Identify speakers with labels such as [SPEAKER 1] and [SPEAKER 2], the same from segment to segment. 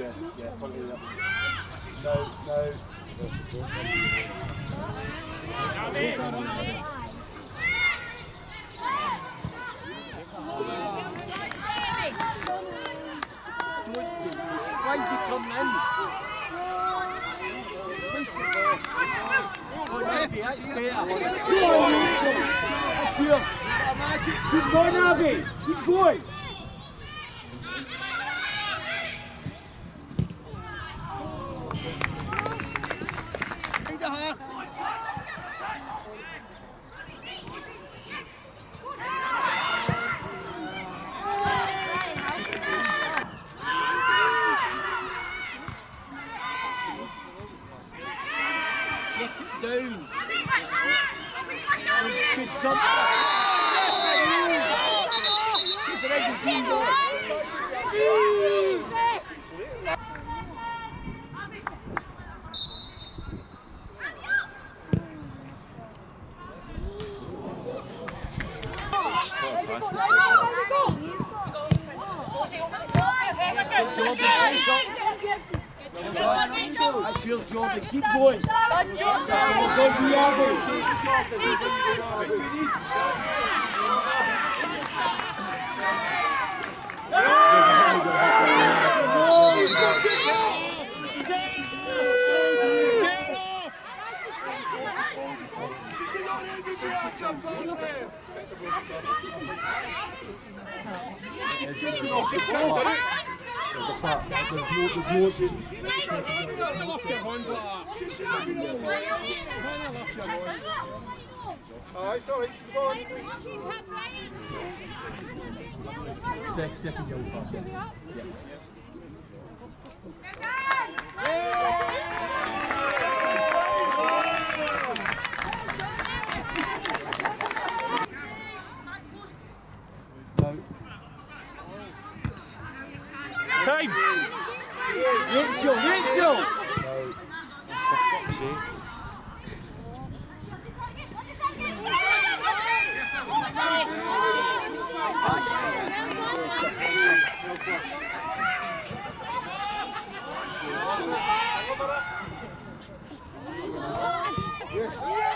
[SPEAKER 1] Yeah, yeah, probably that. No, no. Come in. men become men. Keep going,
[SPEAKER 2] Abby. Keep going. jump. She's ready to get Go, go, go. I feel Jordan. Keep going. Jordan. Go the other. Yes, Diaby. Sec- Second yellow pass, yes. time. Rachel, Rachel.
[SPEAKER 3] Yes.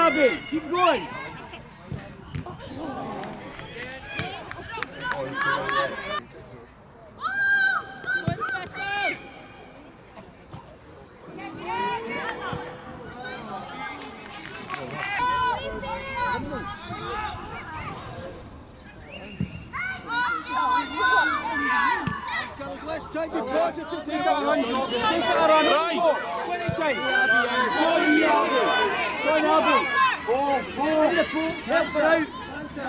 [SPEAKER 3] You.
[SPEAKER 2] going, Abby. Keep going.
[SPEAKER 3] Take your time. Take it on.
[SPEAKER 2] Take that on. Right. Win it time. Go on, In the pool. Help her out.
[SPEAKER 3] Answer,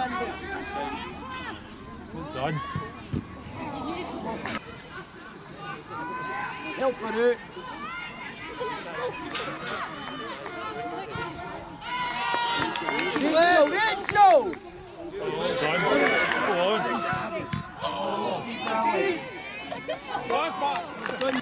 [SPEAKER 4] Done.
[SPEAKER 2] Help her out. Rachel, Rachel!
[SPEAKER 4] Done. Go on. Go on.